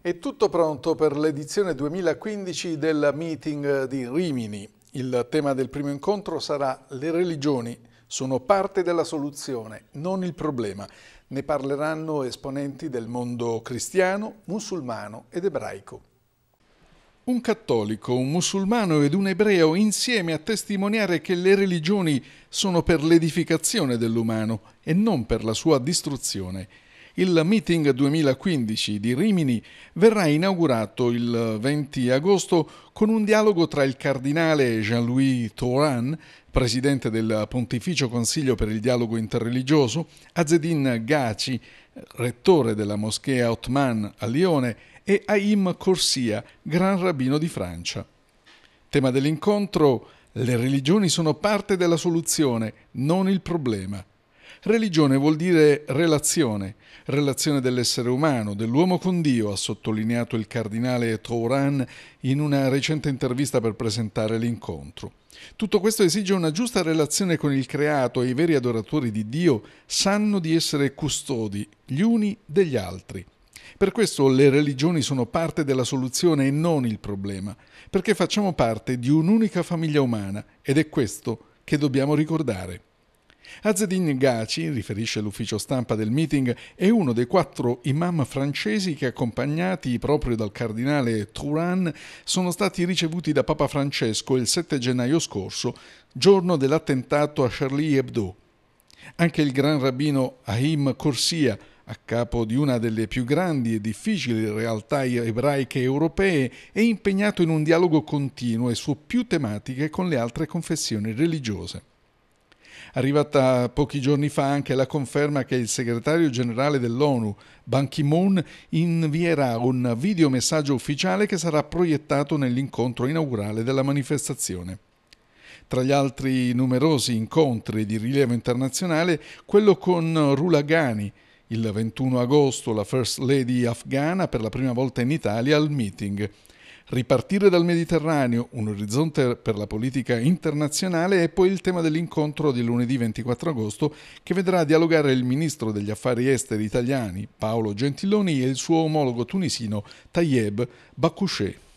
È tutto pronto per l'edizione 2015 del meeting di Rimini. Il tema del primo incontro sarà le religioni sono parte della soluzione, non il problema. Ne parleranno esponenti del mondo cristiano, musulmano ed ebraico. Un cattolico, un musulmano ed un ebreo insieme a testimoniare che le religioni sono per l'edificazione dell'umano e non per la sua distruzione. Il meeting 2015 di Rimini verrà inaugurato il 20 agosto con un dialogo tra il cardinale Jean-Louis Touran, presidente del Pontificio Consiglio per il Dialogo Interreligioso, Azedin Gaci, rettore della moschea Otman a Lione, e Haim Corsia, gran rabbino di Francia. Tema dell'incontro le religioni sono parte della soluzione, non il problema. Religione vuol dire relazione, relazione dell'essere umano, dell'uomo con Dio, ha sottolineato il cardinale Touran in una recente intervista per presentare l'incontro. Tutto questo esige una giusta relazione con il creato e i veri adoratori di Dio sanno di essere custodi gli uni degli altri. Per questo le religioni sono parte della soluzione e non il problema, perché facciamo parte di un'unica famiglia umana ed è questo che dobbiamo ricordare. Azedin Gaci, riferisce l'ufficio stampa del meeting, è uno dei quattro imam francesi che, accompagnati proprio dal cardinale Touran, sono stati ricevuti da Papa Francesco il 7 gennaio scorso, giorno dell'attentato a Charlie Hebdo. Anche il gran rabbino Haim Corsia, a capo di una delle più grandi e difficili realtà ebraiche europee, è impegnato in un dialogo continuo e su più tematiche con le altre confessioni religiose. Arrivata pochi giorni fa anche la conferma che il segretario generale dell'ONU, Ban Ki-moon, invierà un videomessaggio ufficiale che sarà proiettato nell'incontro inaugurale della manifestazione. Tra gli altri numerosi incontri di rilievo internazionale, quello con Rula Ghani, il 21 agosto la First Lady afghana per la prima volta in Italia al meeting. Ripartire dal Mediterraneo, un orizzonte per la politica internazionale e poi il tema dell'incontro di lunedì 24 agosto che vedrà dialogare il ministro degli affari esteri italiani Paolo Gentiloni e il suo omologo tunisino Tayeb Bakouché.